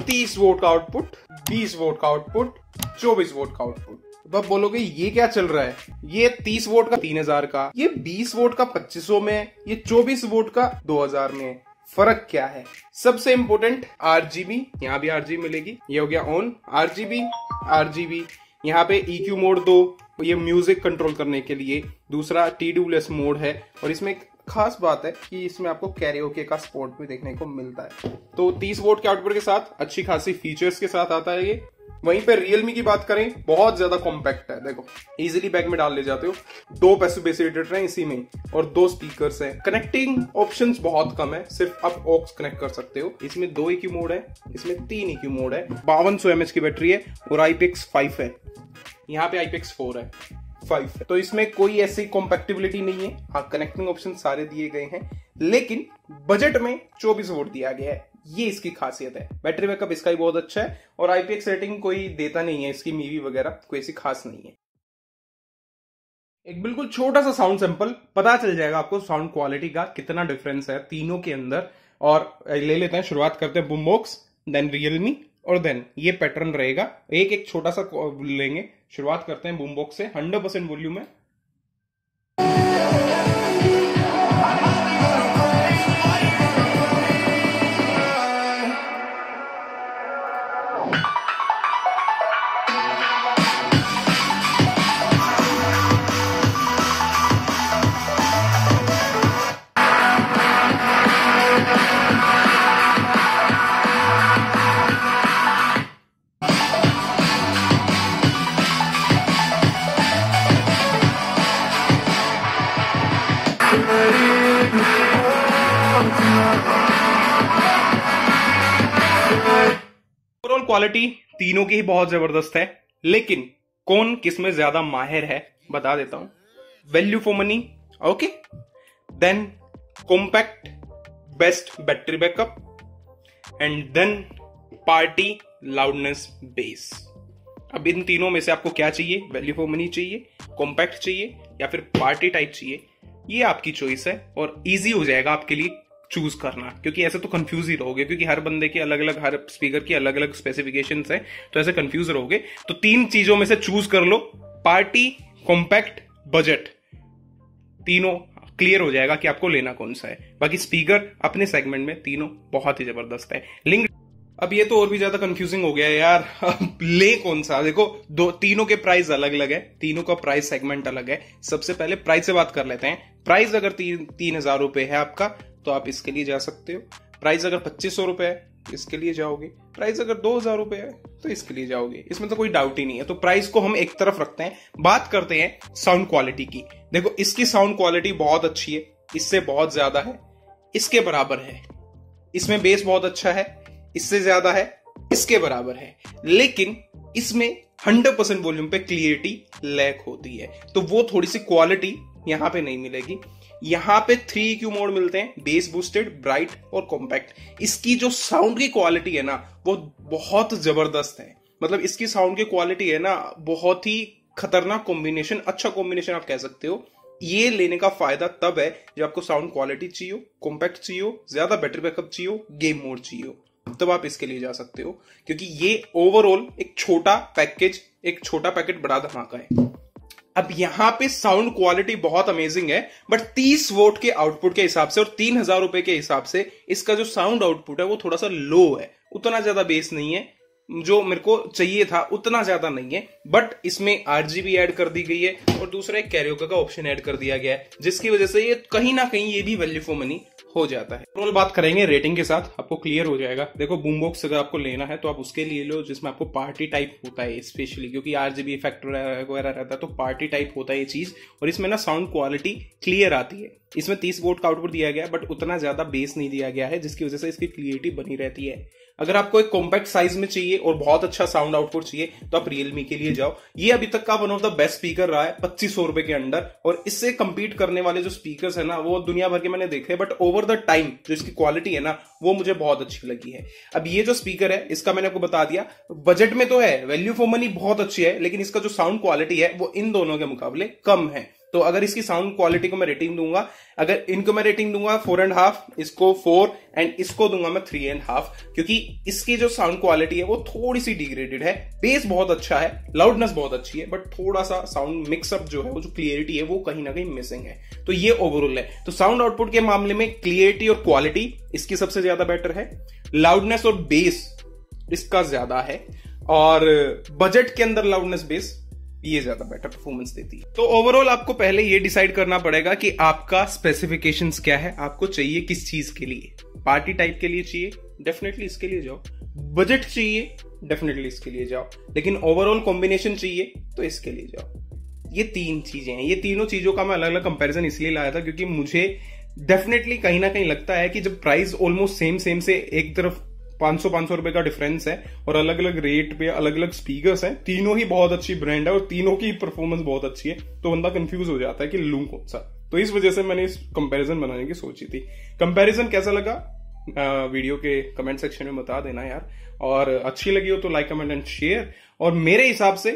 तीस वोट का आउटपुट, बीस वोट का आउटपुट, चौबीस वोट का आउटपुट। तो आप बोलोगे, ये क्या चल रहा है? ये तीस वोट का, तीन हज़ार का, ये बीस वोट का पच्चीसों में ये चौबीस वोट का दो हज़ार में फ़र्क क्या है? सबसे इंपोर्टेंट आरजीबी, यहाँ भी आरजीबी मिलेगी, ये हो गया ऑन आरजीबी आरजीबी, यहाँ पे EQ मोड दो, ये म्यूज़िक कंट्रोल करने के लिए। दूसरा टी डब्ल्यूएस मोड है, और इसमें एक खास बात है कि इसमें आपको कैरियोके का स्पोर्ट भी देखने को मिलता है। तो 30 वोट के आउटपुट के साथ, अच्छी खासी फीचर्स के साथ आता है ये। वहीं पे रियलमी की बात करें, बहुत ज़्यादा कॉम्पैक्ट है। देखो इजीली बैग में डाल ले जाते हो। दो पैसे बेसिडेटर हैं इसी में, और दो स्पीकर्स हैं। कनेक्टिंग ऑप्शंस बहुत कम है, सिर्फ़ आप ऑक्स कनेक्ट कर सकते हो। इसमें दो ई मोड है, इसमें तीन ई मोड है। बावन सौ की बैटरी है, और आईपीएक्स फाइव है। यहाँ पे आईपीएक्स फोर है। फाइव है। तो इसमें कोई ऐसी कॉम्पैक्टिबिलिटी नहीं है। हाँ कनेक्टिंग ऑप्शन सारे दिए गए हैं। लेकिन बजट में चौबीस वोट दिया गया है। ये इसकी खासियत है। बैटरी बैकअप इसका ही बहुत अच्छा है और आईपीएक्स रेटिंग कोई देता नहीं है। इसकी मीवी वगैरह कोई ऐसी खास नहीं है। एक बिल्कुल छोटा सा साउंड सैंपल पता चल जाएगा आपको साउंड क्वालिटी का कितना डिफरेंस है तीनों के अंदर। और ले लेते हैं, शुरुआत करते हैं बुमबॉक्स देन रियलमी और देन ये पैटर्न रहेगा। एक एक छोटा सा लेंगे। शुरुआत करते हैं बूमबॉक्स से हंड्रेड परसेंट वॉल्यूम है। ओवरऑल क्वालिटी तीनों की ही बहुत ज़बरदस्त है, लेकिन कौन किसमें ज़्यादा माहिर है, बता देता हूँ। Value for money okay then compact best battery backup and then party loudness bass अब इन तीनों में से आपको क्या चाहिए? वैल्यू फॉर मनी चाहिए कॉम्पैक्ट चाहिए, या फिर पार्टी टाइप चाहिए? ये आपकी चॉइस है, और इजी हो जाएगा आपके लिए चूज़ करना। क्योंकि ऐसे तो कंफ्यूज ही रहोगे, क्योंकि हर बंदे के अलग अलग हर स्पीकर की अलग अलग स्पेसिफिकेशन है तो ऐसे कंफ्यूज रहोगे। तो तीन चीज़ों में से चूज़ कर लो पार्टी कॉम्पैक्ट बजट तीनों क्लियर हो जाएगा कि आपको लेना कौन सा है। बाकी स्पीकर अपने सेगमेंट में तीनों बहुत ही ज़बरदस्त है। लिंक अब ये तो और भी ज़्यादा कंफ्यूजिंग हो गया है यार। अब ले कौन सा? देखो, दो, तीनों के प्राइस अलग अलग है। तीनों का प्राइस सेगमेंट अलग है। सबसे पहले प्राइस से बात कर लेते हैं। प्राइस अगर तीन तीन हज़ार रुपए है आपका तो आप इसके लिए जा सकते हो। प्राइस अगर पच्चीस सौ रुपए है, इसके लिए जाओगे। प्राइस अगर दो हज़ार रुपए है तो इसके लिए जाओगे। इसमें तो कोई डाउट ही नहीं है। तो प्राइस को हम एक तरफ़ रखते हैं। बात करते हैं साउंड क्वालिटी की। देखो, इसकी साउंड क्वालिटी बहुत अच्छी है। इससे बहुत ज़्यादा है। इसके बराबर है। इसमें बेस बहुत अच्छा है। इससे ज़्यादा है। इसके बराबर है। लेकिन इसमें हंड्रेड परसेंट वॉल्यूम पे क्लियरिटी लैक होती है। तो वो थोड़ी सी क्वालिटी यहाँ पे नहीं मिलेगी। यहाँ पे थ्री क्यू मोड मिलते हैं बेस बूस्टेड ब्राइट और कॉम्पैक्ट इसकी जो साउंड की क्वालिटी है ना, वो बहुत ज़बरदस्त है। मतलब इसकी साउंड की क्वालिटी है ना, बहुत ही खतरनाक कॉम्बिनेशन अच्छा कॉम्बिनेशन आप कह सकते हो। ये लेने का फ़ायदा तब है जब आपको साउंड क्वालिटी चाहिए कॉम्पैक्ट चाहिए, ज़्यादा बैटरी बैकअप चाहिए गेम मोड चाहिए। तब आप इसके लिए जा सकते हो, क्योंकि ये ओवरऑल एक छोटा पैकेज एक छोटा पैकेट बड़ा धमाका है। अब यहाँ पे साउंड क्वालिटी बहुत अमेजिंग है बट 30 वोट के आउटपुट के हिसाब से और तीन हज़ार रुपए के हिसाब से इसका जो साउंड आउटपुट है वो थोड़ा सा लो है। उतना ज़्यादा बेस नहीं है। जो मेरे को चाहिए था, उतना ज़्यादा नहीं है। बट इसमें आरजीबी ऐड कर दी गई है और दूसरा एक कैरियोका का ऑप्शन ऐड कर दिया गया है, जिसकी वजह से ये कहीं ना कहीं ये भी वैल्यू फॉर मनी हो जाता है। ओवरऑल बात करेंगे रेटिंग के साथ आपको क्लियर हो जाएगा। देखो बूम बॉक्स अगर आपको लेना है तो आप उसके लिए लो जिसमें आपको पार्टी टाइप होता है स्पेशली क्योंकि आर आरजीबी इफ़ेक्ट वगैरह रहता है तो पार्टी टाइप होता है ये चीज़। और इसमें ना साउंड क्वालिटी क्लियर आती है। इसमें तीस वोट का आउटपुट दिया गया बट उतना ज़्यादा बेस नहीं दिया गया है, जिसकी वजह से इसकी क्लियरिटी बनी रहती है। अगर आपको एक कॉम्पैक्ट साइज़ में चाहिए और बहुत अच्छा साउंड आउटपुट चाहिए तो आप रियलमी के लिए जाओ। ये अभी तक का one of the best speaker रहा है, पच्चीस रुपए के अंडर और इससे कंपीट करने वाले जो स्पीकर है ना, वो दुनिया भर के मैंने देखे बट ओवर द टाइम जो इसकी क्वालिटी है ना, वो मुझे बहुत अच्छी लगी है। अब ये जो स्पीकर है, इसका मैंने आपको बता दिया बजट में तो है वैल्यू फॉर मनी बहुत अच्छी है, लेकिन इसका जो साउंड क्वालिटी है, वो इन दोनों के मुकाबले कम है। तो अगर इसकी साउंड क्वालिटी को मैं रेटिंग दूँगा, अगर इनको मैं रेटिंग दूँगा फोर एंड हाफ़ इसको फोर एंड इसको दूँगा मैं थ्री एंड हाफ़ क्योंकि इसकी जो साउंड क्वालिटी है वो थोड़ी सी डिग्रेडेड है। बेस बहुत अच्छा है लाउडनेस बहुत अच्छी है बट थोड़ा सा साउंड मिक्सअप जो है, वो जो क्लियरिटी है, वो कहीं ना कहीं मिसिंग है। तो ये ओवरऑल है। तो साउंड आउटपुट के मामले में क्लियरिटी और क्वालिटी इसकी सबसे ज़्यादा बेटर है। लाउडनेस और बेस इसका ज़्यादा है। और बजट के अंदर लाउडनेस बेस ये ज़्यादा बेटर परफॉर्मेंस देती है। तो ओवरऑल आपको पहले ये डिसाइड करना पड़ेगा कि आपका स्पेसिफिकेशन क्या है, आपको चाहिए किस चीज़ के लिए। पार्टी टाइप के लिए चाहिए डेफिनेटली इसके लिए जाओ। बजट चाहिए डेफिनेटली इसके लिए जाओ। लेकिन ओवरऑल कॉम्बिनेशन चाहिए तो इसके लिए जाओ। ये तीन चीज़ें हैं। ये तीनों चीज़ों का मैं अलग अलग कंपैरिजन इसलिए लाया था क्योंकि मुझे डेफिनेटली कहीं ना कहीं लगता है कि जब प्राइस ऑलमोस्ट सेम सेम से एक तरफ़ 500 500 रुपए का डिफरेंस है और अलग अलग रेट पे अलग अलग स्पीकर्स हैं। तीनों ही बहुत अच्छी ब्रांड है और तीनों की परफॉर्मेंस बहुत अच्छी है। तो बंदा कंफ्यूज हो जाता है कि लू कौन सा। तो इस वजह से मैंने इस कंपैरिजन बनाने की सोची थी। कंपैरिजन कैसा लगा? आ, वीडियो के कमेंट सेक्शन में बता देना यार। और अच्छी लगी हो तो लाइक कमेंट एंड शेयर और मेरे हिसाब से